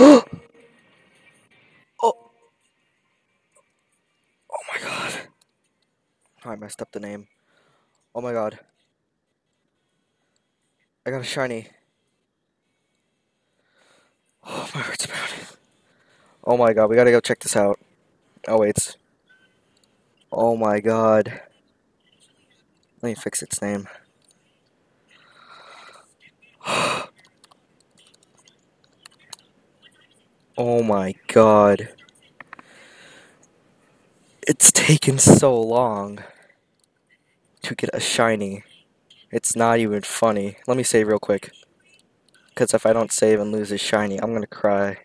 oh. Oh my god. I messed up the name. Oh my god. I got a shiny. Oh, my heart's pounding. Oh my god, we gotta go check this out. Oh, wait. Oh my god. Let me fix its name. Oh my god. It's taken so long to get a shiny. It's not even funny. Let me save real quick. Because if I don't save and lose a shiny, I'm gonna cry.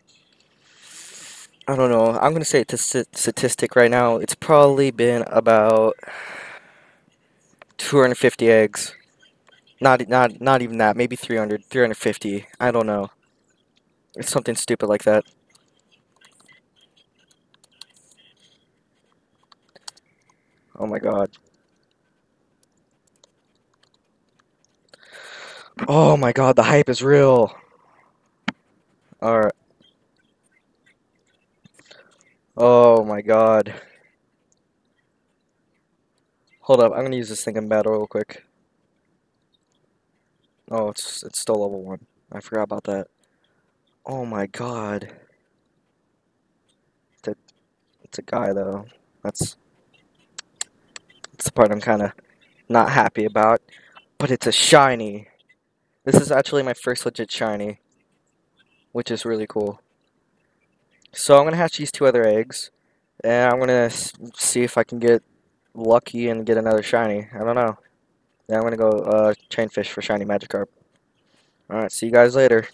I don't know. I'm gonna say it's a statistic right now. It's probably been about 250 eggs. Not not not even that. Maybe 300, 350. I don't know. It's something stupid like that. Oh my god. Oh my god, the hype is real. Alright. Oh my god. Hold up, I'm gonna use this thing in battle real quick. Oh, it's it's still level 1. I forgot about that. Oh my god. It's a, it's a guy though. That's that's the part I'm kinda not happy about. But it's a shiny. This is actually my first legit shiny, which is really cool. So I'm going to hatch these two other eggs, and I'm going to see if I can get lucky and get another shiny. I don't know. Then I'm going to go uh, chain fish for shiny Magikarp. Alright, see you guys later.